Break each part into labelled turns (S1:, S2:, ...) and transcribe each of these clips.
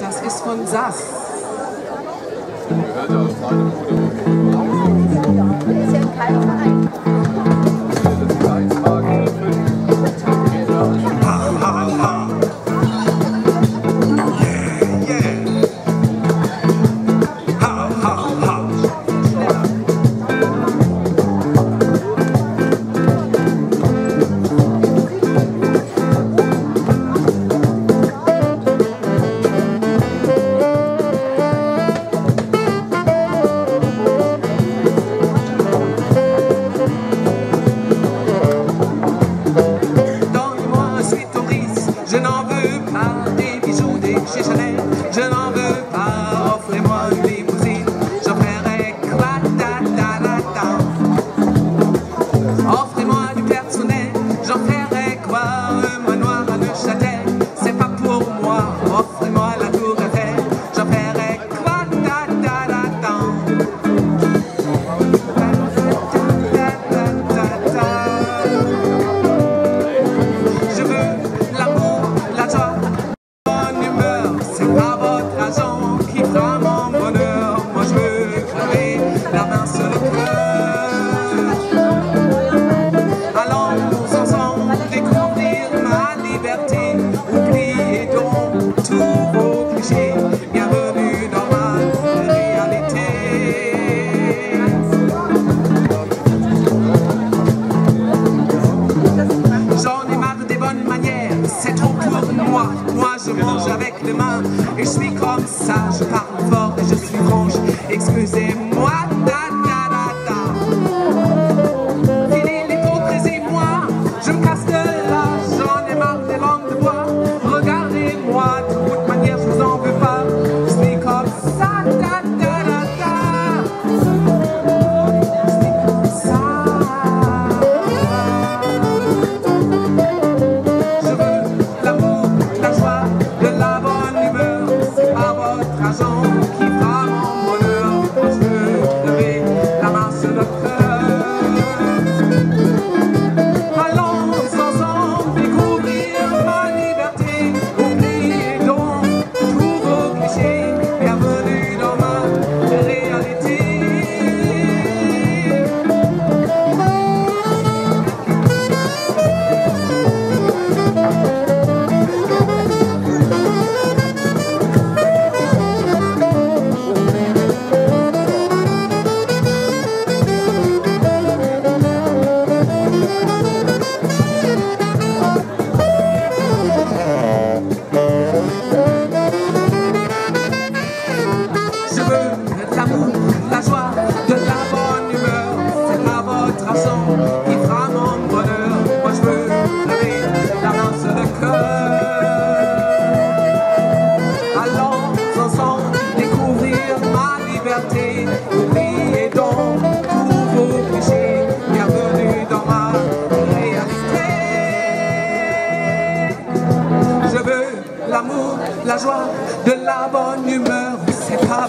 S1: Das ist von
S2: SAS. Ja,
S1: par des bisous, des gisselets. Je je suis comme ça, je parle fort et je Lord.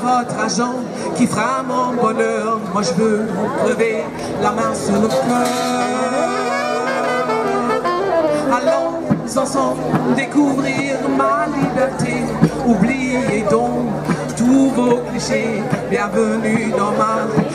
S1: votre argent qui fera mon bonheur. Moi je veux vous crever la main sur le cœur. Allons ensemble découvrir ma liberté. Oubliez donc tous vos clichés. Bienvenue dans ma vie.